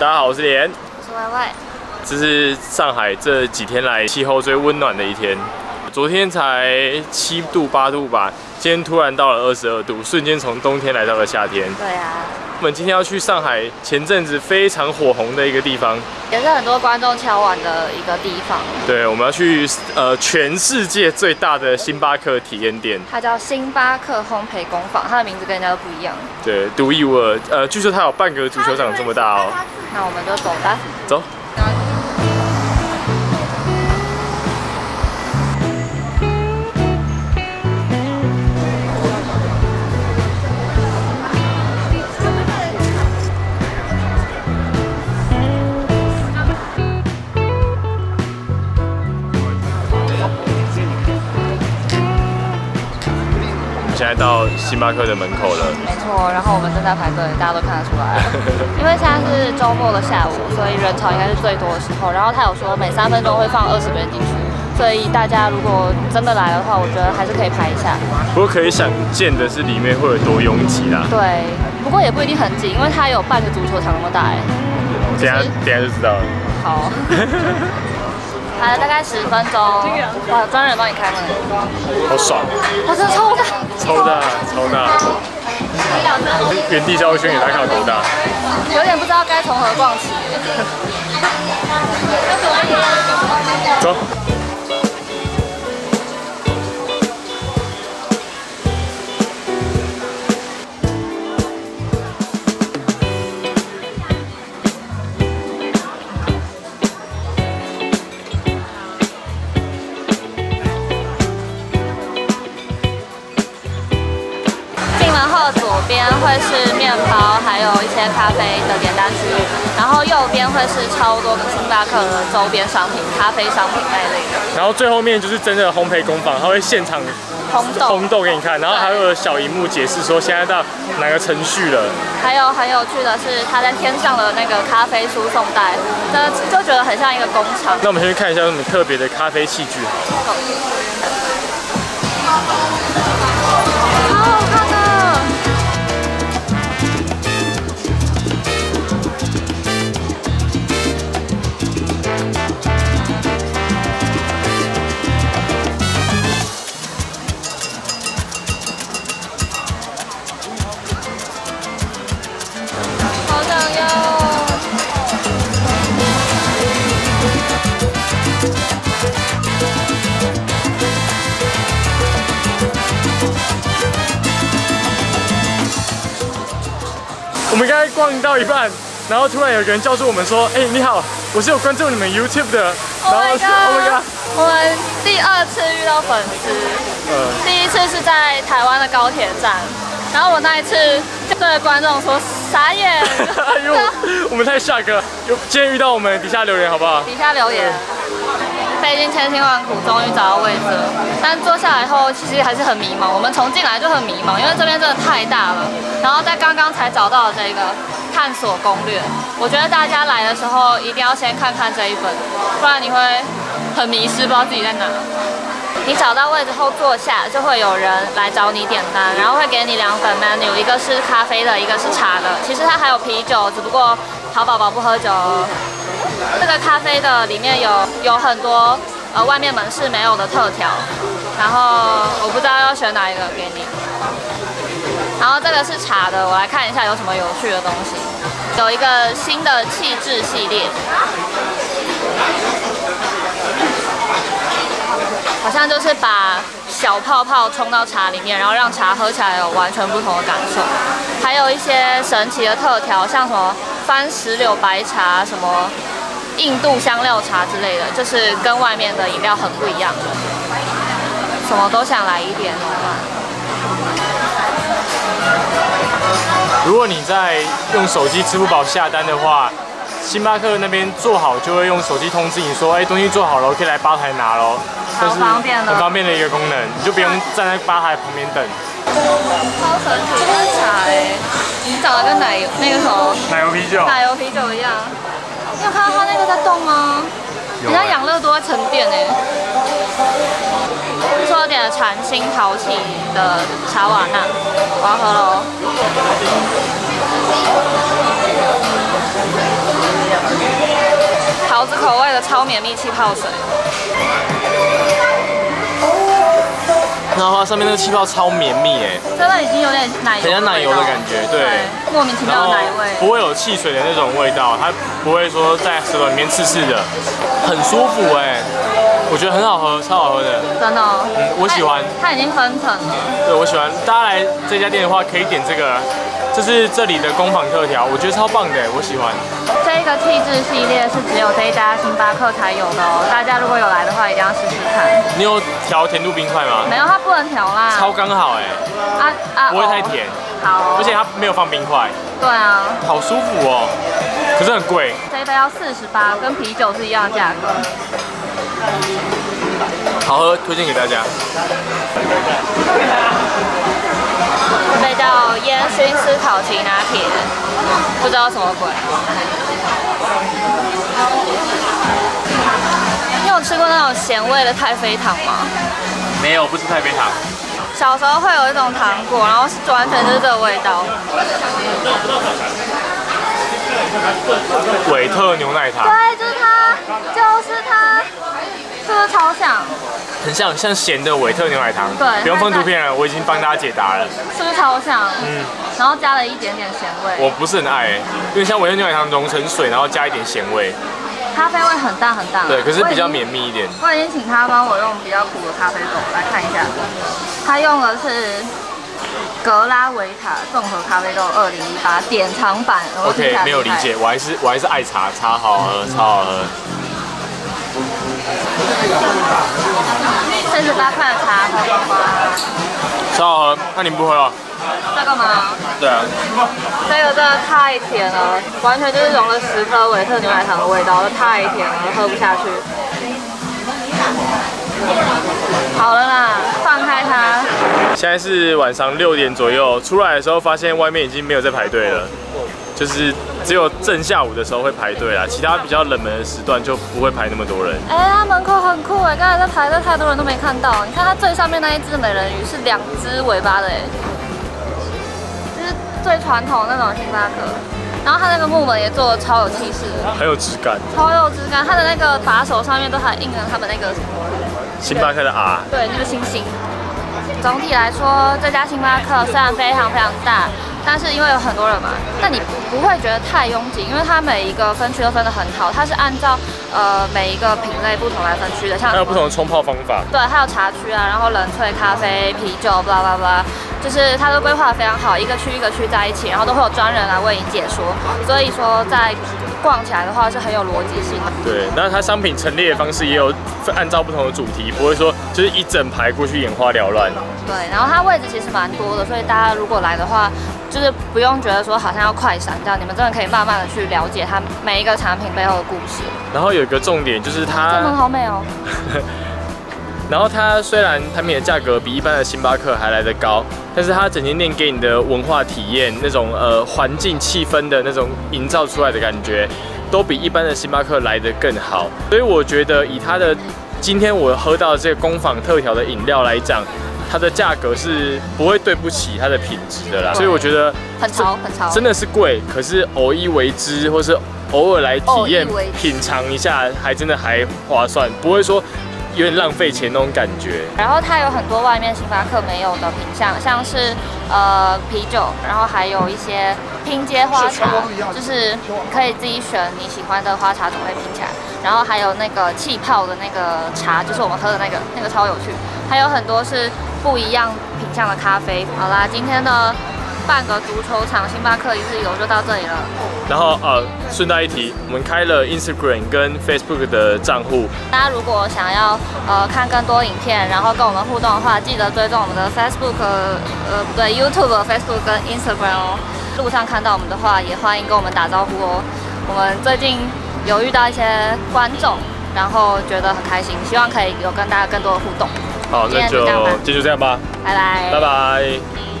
大家好，我是连，我是 Y Y。这是上海这几天来气候最温暖的一天，昨天才七度八度吧，今天突然到了二十二度，瞬间从冬天来到了夏天。对啊，我们今天要去上海前阵子非常火红的一个地方，也是很多观众敲碗的一个地方。对，我们要去呃全世界最大的星巴克体验店，它叫星巴克烘焙工坊，它的名字跟人家都不一样。对，独一无二。呃，据说它有半个足球场这么大哦。那我们就走吧。走。星巴克的门口了，没错。然后我们正在排队，大家都看得出来。因为现在是周末的下午，所以人潮应该是最多的时候。然后他有说每三分钟会放二十个人进去，所以大家如果真的来的话，我觉得还是可以排一下。不过可以想见的是里面会有多拥挤啦。对，不过也不一定很挤，因为它有半个足球场那么大哎。等下等下就知道了。好。排了大概十分钟，哇，专人帮你开门，好爽！哇，真的超大，超大，超大！原地绕一圈也来看有多大，有点不知道该从何逛起。会是面包，还有一些咖啡的点单区域，然后右边会是超多的星巴克的周边商品、咖啡商品那类的。然后最后面就是真的烘焙工坊，它会现场烘豆烘豆给你看，然后还有小荧幕解释说现在到哪个程序了。还有很有趣的是，它在天上的那个咖啡输送带，那就觉得很像一个工厂。那我们先去看一下有什么特别的咖啡器具。我们刚逛到一半，然后突然有个人叫住我们说：“哎，你好，我是有关注你们 YouTube 的。”然后是 Oh my god！我们第二次遇到粉丝，第一次是在台湾的高铁站，然后我那一次就对观众说傻眼，因为我们太下课，就今天遇到我们底下留言好不好？底下留言。费尽千辛万苦，终于找到位置了。但坐下来后，其实还是很迷茫。我们从进来就很迷茫，因为这边真的太大了。然后在刚刚才找到这个探索攻略，我觉得大家来的时候一定要先看看这一本，不然你会很迷失，不知道自己在哪。你找到位置后坐下，就会有人来找你点单，然后会给你两本 menu，一个是咖啡的，一个是茶的。其实它还有啤酒，只不过好宝宝不喝酒。这个咖啡的里面有有很多呃外面门市没有的特调，然后我不知道要选哪一个给你。然后这个是茶的，我来看一下有什么有趣的东西。有一个新的气质系列，好像就是把小泡泡冲到茶里面，然后让茶喝起来有完全不同的感受。还有一些神奇的特调，像什么番石榴白茶什么。印度香料茶之类的，就是跟外面的饮料很不一样。什么都想来一点。如果你在用手机支付宝下单的话，星巴克那边做好就会用手机通知你说，哎，东西做好了，可以来吧台拿喽。好方便的。很方便的一个功能，你就不用站在吧台旁边等。超神奇的茶哎，你长得跟奶油那个什么奶油啤酒，奶油啤酒一样。你有看到它那个在动吗？你像养乐多在沉淀哎。说有点禅心陶器的茶瓦纳，我要喝喽。桃子口味的超绵密气泡水，然后它上面那个气泡超绵密哎，真的已经有点奶油，很像奶油的感觉，对，莫名其妙的奶味，不会有汽水的那种味道，它不会说在舌头里面刺刺的，很舒服哎。我觉得很好喝，超好喝的，真的。嗯，我喜欢。它已经分层了。对，我喜欢。大家来这家店的话，可以点这个，这是这里的工坊特调，我觉得超棒的，我喜欢。这个气质系列是只有这一家星巴克才有的哦，大家如果有来的话，一定要试试看。你有调甜度冰块吗？没有，它不能调啦。超刚好哎。啊啊！不会太甜。好。而且它没有放冰块。对啊。好舒服哦，可是很贵。这一杯要四十八，跟啤酒是一样的价格。好喝，推荐给大家。这杯叫烟熏丝烤奇拿铁，不知道什么鬼。你有吃过那种咸味的太妃糖吗？没有，不是太妃糖。小时候会有一种糖果，然后是完全就是这个味道。韦特牛奶糖。对，就是它，就是它。是不是超像？很像，像咸的韦特牛奶糖。对，不用放图片了，我已经帮大家解答了。是不是超像？嗯。然后加了一点点咸味。我不是很爱，因为像韦特牛奶糖溶成水，然后加一点咸味。咖啡味很淡很淡。对，可是比较绵密一点。我已经请他帮我用比较苦的咖啡豆来看一下，他用的是格拉维塔综合咖啡豆二零一八典藏版。OK，没有理解，我还是我还是爱茶，茶好喝，超好喝。八块的茶喝吗？超好喝，那你不喝了？这个吗？对啊。这个真的太甜了，完全就是融了十颗维特牛奶糖的味道，太甜了，喝不下去。好了啦，放开它。现在是晚上六点左右，出来的时候发现外面已经没有在排队了。就是只有正下午的时候会排队啦，其他比较冷门的时段就不会排那么多人。哎，它门口很酷哎，刚才在排队太多人都没看到。你看它最上面那一只美人鱼是两只尾巴的哎，就是最传统那种星巴克。然后它那个木门也做的超有气势，很有质感，超有质感。它的那个把手上面都还印了他们那个星巴克的 R，对，那个星星。总体来说，这家星巴克虽然非常非常大。但是因为有很多人嘛，那你不会觉得太拥挤，因为它每一个分区都分得很好，它是按照呃每一个品类不同来分区的，像还有不同的冲泡方法，对，还有茶区啊，然后冷萃咖啡、啤酒，巴拉巴拉，就是它都规划得非常好，一个区一个区在一起，然后都会有专人来为你解说，所以说在逛起来的话是很有逻辑性的。对，那它商品陈列的方式也有按照不同的主题，不会说就是一整排过去眼花缭乱。对，然后它位置其实蛮多的，所以大家如果来的话。就是不用觉得说好像要快闪这样，你们真的可以慢慢的去了解它每一个产品背后的故事。然后有一个重点就是它，真的好美哦。然后它虽然产品的价格比一般的星巴克还来得高，但是它整间店给你的文化体验，那种呃环境气氛的那种营造出来的感觉，都比一般的星巴克来得更好。所以我觉得以它的今天我喝到这个工坊特调的饮料来讲。它的价格是不会对不起它的品质的啦，所以我觉得很潮很潮，真的是贵，可是偶一为之，或是偶尔来体验品尝一下，还真的还划算，不会说有点浪费钱那种感觉。然后它有很多外面星巴克没有的品相，像是呃啤酒，然后还有一些拼接花茶，就是可以自己选你喜欢的花茶种类拼起来，然后还有那个气泡的那个茶，就是我们喝的那个，那个超有趣，还有很多是。不一样品相的咖啡。好啦，今天的半个足球场星巴克一日游就到这里了。然后呃，顺带一提，我们开了 Instagram 跟 Facebook 的账户。大家如果想要呃看更多影片，然后跟我们互动的话，记得追踪我们的 Facebook，呃不对，YouTube、Facebook 跟 Instagram 哦。路上看到我们的话，也欢迎跟我们打招呼哦。我们最近有遇到一些观众，然后觉得很开心，希望可以有跟大家更多的互动。好，那就今天就这样吧，拜拜，拜拜。